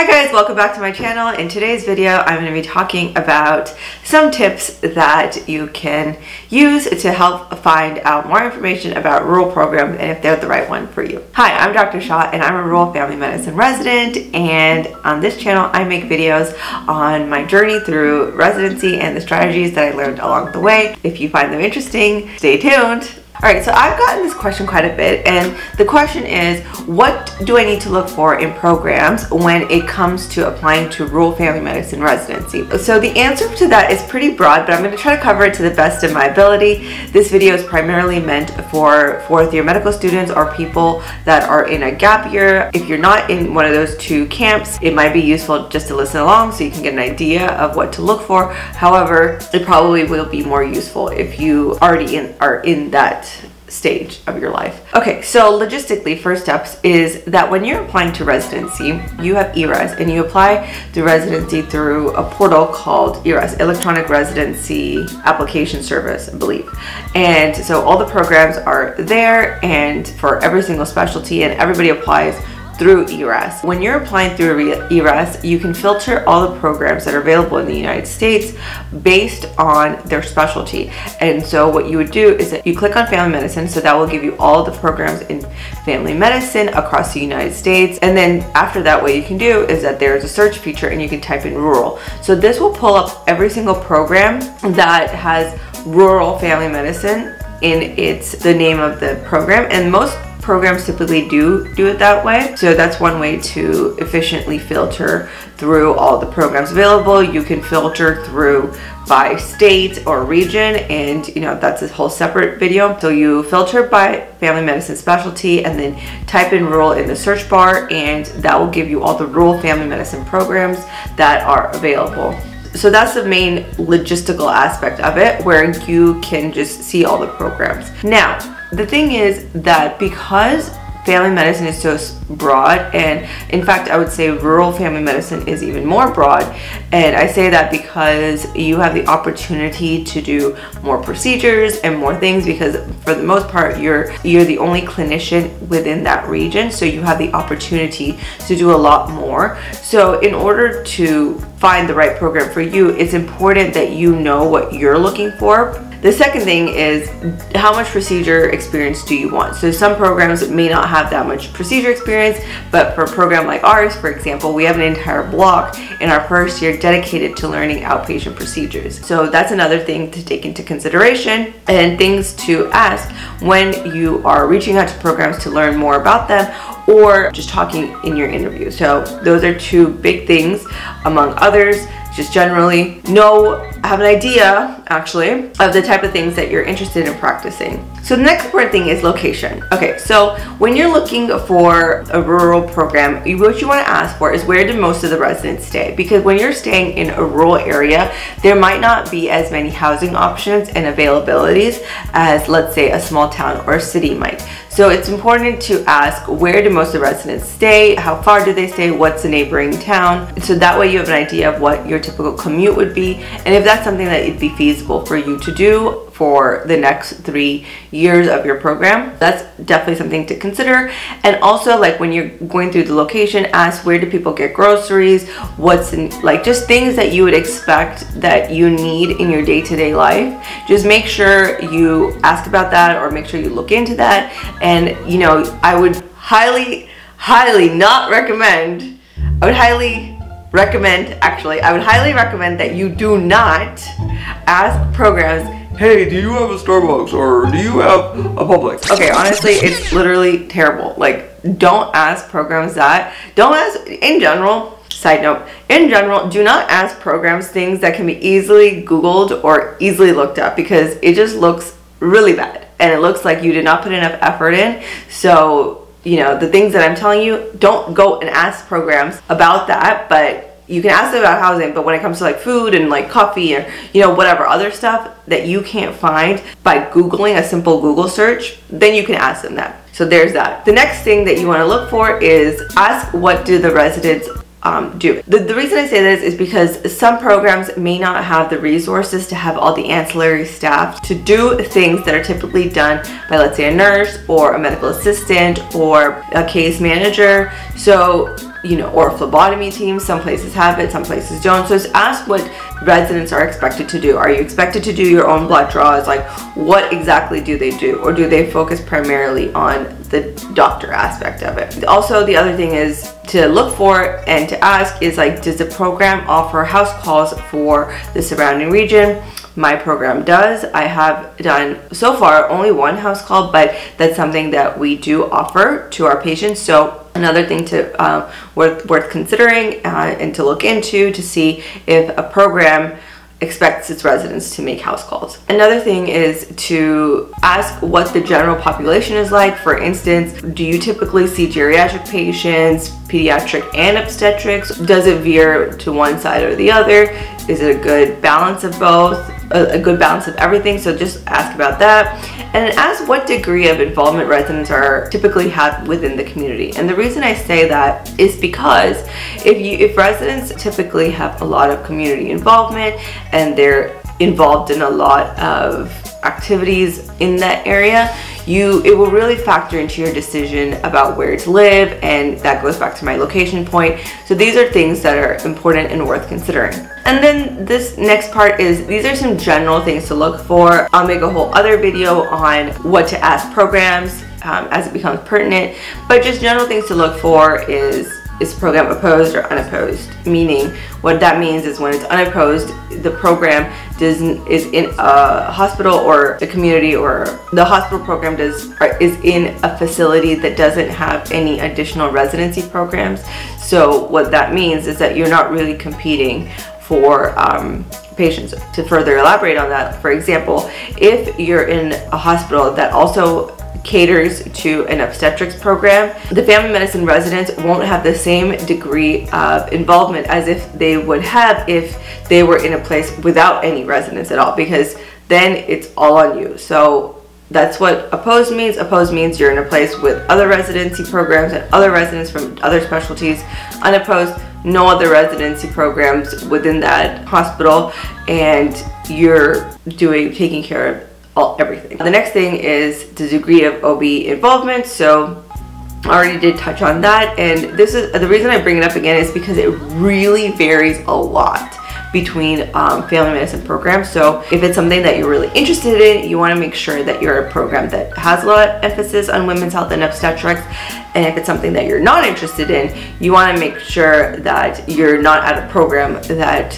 Hi guys, welcome back to my channel. In today's video, I'm going to be talking about some tips that you can use to help find out more information about rural programs and if they're the right one for you. Hi, I'm Dr. Shah and I'm a rural family medicine resident and on this channel I make videos on my journey through residency and the strategies that I learned along the way. If you find them interesting, stay tuned. All right, so I've gotten this question quite a bit, and the question is, what do I need to look for in programs when it comes to applying to rural family medicine residency? So the answer to that is pretty broad, but I'm gonna try to cover it to the best of my ability. This video is primarily meant for fourth year medical students or people that are in a gap year. If you're not in one of those two camps, it might be useful just to listen along so you can get an idea of what to look for. However, it probably will be more useful if you already in, are in that stage of your life. Okay, so logistically, first steps is that when you're applying to residency, you have ERAS and you apply to residency through a portal called ERAS, Electronic Residency Application Service, I believe. And so all the programs are there and for every single specialty and everybody applies through ERAS. When you're applying through ERAS, you can filter all the programs that are available in the United States based on their specialty. And so what you would do is that you click on family medicine, so that will give you all the programs in family medicine across the United States. And then after that, what you can do is that there's a search feature and you can type in rural. So this will pull up every single program that has rural family medicine in its the name of the program and most programs typically do do it that way. So that's one way to efficiently filter through all the programs available. You can filter through by state or region and you know that's a whole separate video. So you filter by family medicine specialty and then type in rural in the search bar and that will give you all the rural family medicine programs that are available so that's the main logistical aspect of it where you can just see all the programs. Now, the thing is that because family medicine is so broad and in fact I would say rural family medicine is even more broad and I say that because you have the opportunity to do more procedures and more things because for the most part you're you're the only clinician within that region so you have the opportunity to do a lot more. So in order to find the right program for you it's important that you know what you're looking for the second thing is how much procedure experience do you want? So some programs may not have that much procedure experience, but for a program like ours, for example, we have an entire block in our first year dedicated to learning outpatient procedures. So that's another thing to take into consideration and things to ask when you are reaching out to programs to learn more about them or just talking in your interview. So those are two big things among others just generally know, have an idea actually of the type of things that you're interested in practicing. So the next important thing is location. Okay, so when you're looking for a rural program, what you want to ask for is where do most of the residents stay? Because when you're staying in a rural area, there might not be as many housing options and availabilities as let's say a small town or city might. So it's important to ask where do most of the residents stay, how far do they stay, what's the neighboring town. So that way you have an idea of what your typical commute would be. And if that's something that it'd be feasible for you to do for the next three years of your program. That's definitely something to consider. And also like when you're going through the location, ask where do people get groceries, what's in, like just things that you would expect that you need in your day-to-day -day life. Just make sure you ask about that or make sure you look into that. And you know, I would highly, highly not recommend, I would highly recommend, actually, I would highly recommend that you do not ask programs hey, do you have a Starbucks or do you have a Publix? Okay, honestly, it's literally terrible. Like, don't ask programs that. Don't ask, in general, side note, in general, do not ask programs things that can be easily Googled or easily looked up because it just looks really bad. And it looks like you did not put enough effort in. So, you know, the things that I'm telling you, don't go and ask programs about that, but you can ask them about housing, but when it comes to like food and like coffee and you know whatever other stuff that you can't find by Googling a simple Google search, then you can ask them that. So there's that. The next thing that you want to look for is ask what do the residents um, do. The, the reason I say this is because some programs may not have the resources to have all the ancillary staff to do things that are typically done by let's say a nurse or a medical assistant or a case manager. So you know, or phlebotomy teams. Some places have it, some places don't. So just ask what residents are expected to do. Are you expected to do your own blood draws? Like, what exactly do they do? Or do they focus primarily on the doctor aspect of it? Also, the other thing is to look for and to ask is like, does the program offer house calls for the surrounding region? my program does. I have done so far only one house call, but that's something that we do offer to our patients. So another thing to uh, worth worth considering uh, and to look into to see if a program expects its residents to make house calls. Another thing is to ask what the general population is like. For instance, do you typically see geriatric patients, pediatric and obstetrics? Does it veer to one side or the other? Is it a good balance of both? A, good balance of everything. So just ask about that. And ask what degree of involvement residents are typically have within the community. And the reason I say that is because if you if residents typically have a lot of community involvement and they're involved in a lot of activities in that area, you it will really factor into your decision about where to live and that goes back to my location point. So these are things that are important and worth considering. And then this next part is these are some general things to look for. I'll make a whole other video on what to ask programs um, as it becomes pertinent. But just general things to look for is is program opposed or unopposed? Meaning what that means is when it's unopposed the program doesn't is in a hospital or a community or the hospital program does is in a facility that doesn't have any additional residency programs. So what that means is that you're not really competing for um, patients. To further elaborate on that for example if you're in a hospital that also caters to an obstetrics program, the family medicine residents won't have the same degree of involvement as if they would have if they were in a place without any residents at all because then it's all on you. So that's what opposed means. Opposed means you're in a place with other residency programs and other residents from other specialties. Unopposed, no other residency programs within that hospital and you're doing taking care of all, everything. The next thing is the degree of OB involvement. So I already did touch on that and this is the reason I bring it up again is because it really varies a lot between um, family medicine programs. So if it's something that you're really interested in, you want to make sure that you're a program that has a lot of emphasis on women's health and obstetrics. And if it's something that you're not interested in, you want to make sure that you're not at a program that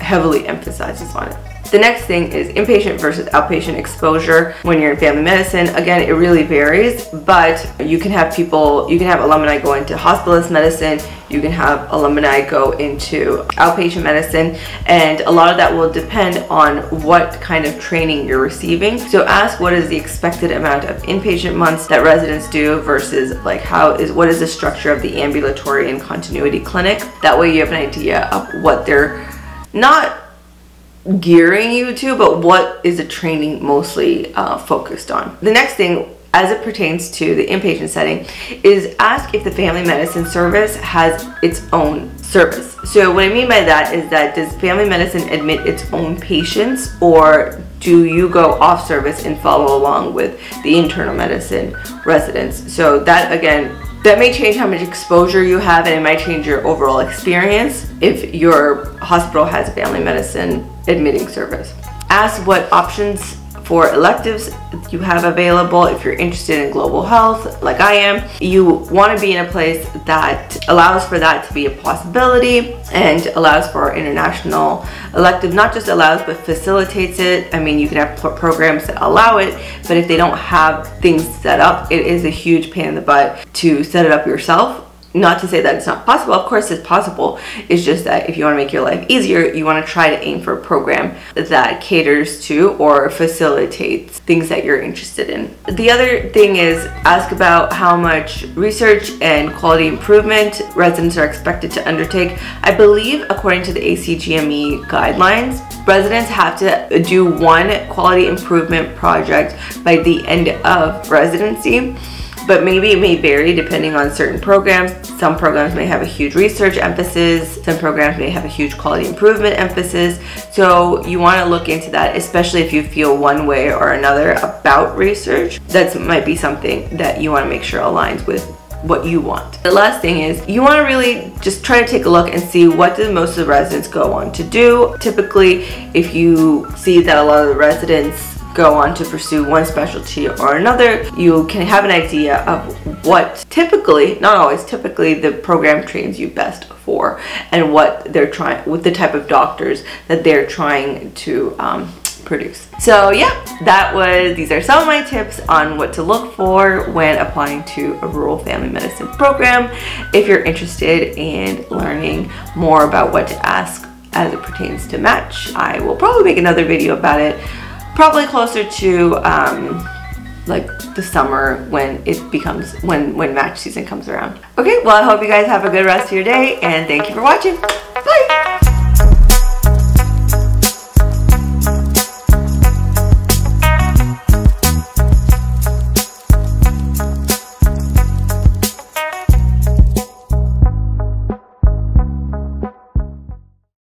heavily emphasizes on it. The next thing is inpatient versus outpatient exposure when you're in family medicine. Again, it really varies, but you can have people, you can have alumni go into hospitalist medicine, you can have alumni go into outpatient medicine, and a lot of that will depend on what kind of training you're receiving. So ask what is the expected amount of inpatient months that residents do versus like how is, what is the structure of the ambulatory and continuity clinic. That way you have an idea of what they're not gearing you to, but what is the training mostly uh, focused on? The next thing as it pertains to the inpatient setting is ask if the family medicine service has its own service. So what I mean by that is that does family medicine admit its own patients or do you go off service and follow along with the internal medicine residents? So that again that may change how much exposure you have and it might change your overall experience if your hospital has family medicine admitting service. Ask what options for electives you have available. If you're interested in global health like I am you want to be in a place that allows for that to be a possibility and allows for international elective not just allows but facilitates it. I mean you can have programs that allow it but if they don't have things set up it is a huge pain in the butt to set it up yourself not to say that it's not possible of course it's possible. It's just that if you want to make your life easier you want to try to aim for a program that caters to or facilitates things that you're interested in. The other thing is ask about how much research and quality improvement residents are expected to undertake. I believe according to the acgme guidelines residents have to do one quality improvement project by the end of residency but maybe it may vary depending on certain programs. Some programs may have a huge research emphasis, some programs may have a huge quality improvement emphasis. So you want to look into that, especially if you feel one way or another about research. That might be something that you want to make sure aligns with what you want. The last thing is you want to really just try to take a look and see what do most of the residents go on to do. Typically, if you see that a lot of the residents go on to pursue one specialty or another, you can have an idea of what typically, not always, typically the program trains you best for and what they're trying, with the type of doctors that they're trying to um, produce. So yeah, that was, these are some of my tips on what to look for when applying to a rural family medicine program. If you're interested in learning more about what to ask as it pertains to match, I will probably make another video about it probably closer to um, like the summer when it becomes when when match season comes around. Okay well i hope you guys have a good rest of your day and thank you for watching